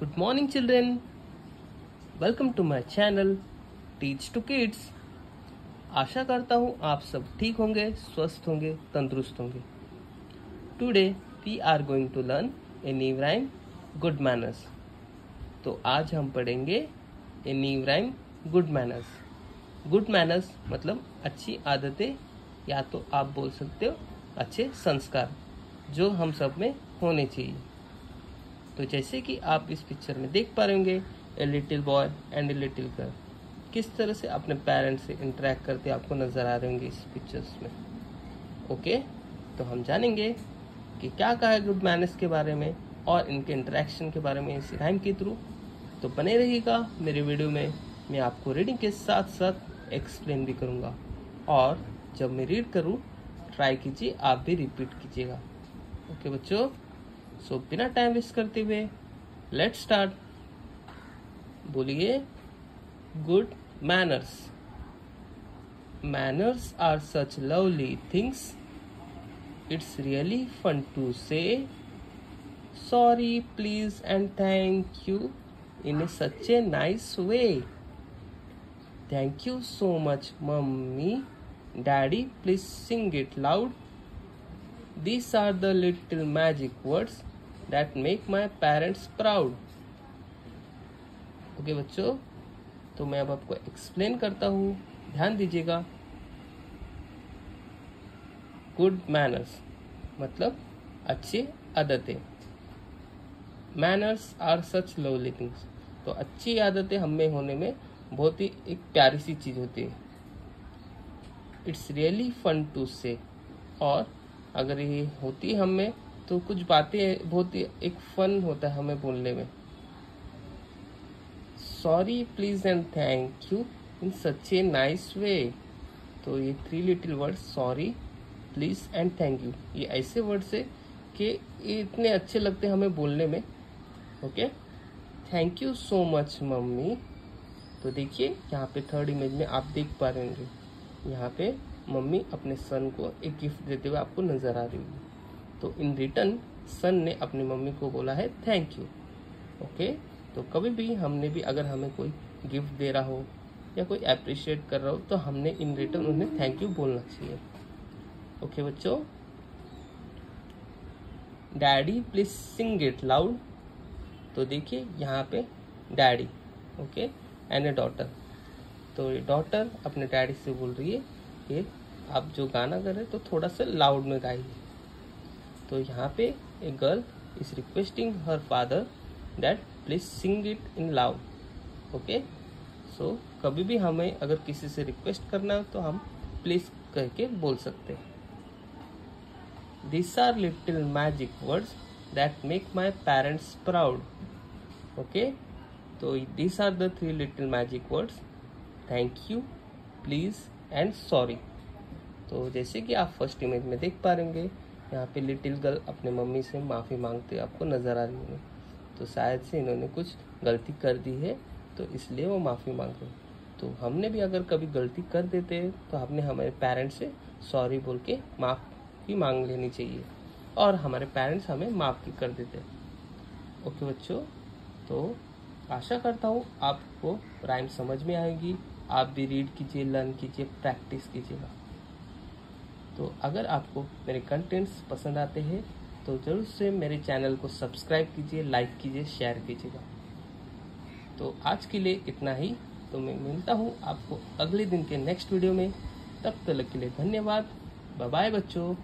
Good morning, children. Welcome to my channel Teach to Kids. आशा करता हूँ आप सब ठीक होंगे स्वस्थ होंगे तंदुरुस्त होंगे today we are going to learn a new rhyme good manners तो आज हम पढ़ेंगे a new rhyme good manners good manners मतलब अच्छी आदतें या तो आप बोल सकते हो अच्छे संस्कार जो हम सब में होने चाहिए तो जैसे कि आप इस पिक्चर में देख पा रहे होंगे a little boy and a little girl किस तरह से अपने पेरेंट्स से इंटरेक्ट करते आपको नज़र आ रहे होंगे इस पिक्चर्स में? ओके तो हम जानेंगे कि क्या कहा है गुड मैनर्स के बारे में और इनके इंटरेक्शन के बारे में इस राइम के थ्रू तो बने रहिएगा मेरे वीडियो में। मैं आपको रीडिंग के साथ साथ एक्सप्लेन भी करूँगा। और जब मैं रीड करूँ ट्राई कीजिए, आप भी रिपीट कीजिएगा। ओके बच्चों? सो बिना टाइम वेस्ट करते हुए लेट स्टार्ट बोलिए good manners manners are such lovely things it's really fun to say sorry please and thank you in a such a nice way thank you so much mummy daddy please sing it loud These are the little magic words that make my parents proud. Okay बच्चों तो मैं अब आपको explain करता हूँ। ध्यान दीजिएगा। Good manners मतलब अच्छी आदतें। Manners are such lovely things तो अच्छी आदतें हम होने में बहुत ही एक प्यारी सी चीज़ होती है। इट्स रियली फन टू से और अगर ये होती हम तो कुछ बातें बहुत ही, एक फन होता है हमें बोलने में। Sorry please and thank you in such a nice way तो ये three little word sorry please and thank you ये ऐसे वर्ड्स है कि ये इतने अच्छे लगते हैं हमें बोलने में। Okay thank you so much mummy. तो देखिए, यहाँ पे थर्ड इमेज में आप देख पा रहे होंगे। यहाँ पे मम्मी अपने सन को एक गिफ्ट देते हुए आपको नज़र आ रही होगी। तो इन रिटर्न सन ने अपनी मम्मी को बोला है थैंक यू ओके तो कभी भी हमने भी अगर हमें कोई गिफ्ट दे रहा हो या कोई अप्रिशिएट कर रहा हो तो हमने इन रिटर्न उन्हें थैंक यू बोलना चाहिए। ओके बच्चों? Daddy please sing it loud तो देखिए, यहाँ पे daddy okay and a daughter तो ये डॉटर अपने डैडी से बोल रही है कि आप जो गाना कर रहे हैं तो थोड़ा सा लाउड में गाइए। तो यहाँ पे a girl is requesting her father that please sing it in loud okay so कभी भी हमें अगर किसी से रिक्वेस्ट करना हो तो हम प्लीज़ कह के बोल सकते हैं। This are little magic words that make my parents proud okay तो this are the three little magic words thank you please and sorry तो जैसे कि आप फ़र्स्ट इमेज में देख पा रहेंगे यहाँ पे लिटिल गर्ल अपने मम्मी से माफ़ी मांगते आपको नज़र आ रही है तो शायद से इन्होंने कुछ गलती कर दी है तो इसलिए वो माफ़ी मांग रहे तो हमने भी अगर कभी गलती कर देते तो हमने हमारे पेरेंट्स से सॉरी बोल के माफ़ी मांग लेनी चाहिए। और हमारे पेरेंट्स हमें माफ़ भी कर देते ओके बच्चों तो आशा करता हूँ आपको राइम समझ में आएगी। आप भी रीड कीजिए लर्न कीजिए प्रैक्टिस कीजिएगा। तो अगर आपको मेरे कंटेंट्स पसंद आते हैं तो ज़रूर से मेरे चैनल को सब्सक्राइब कीजिए लाइक कीजिए शेयर कीजिएगा। तो आज के लिए इतना ही। तो मैं मिलता हूँ आपको अगले दिन के नेक्स्ट वीडियो में। तब तक के लिए धन्यवाद। बाय बच्चों।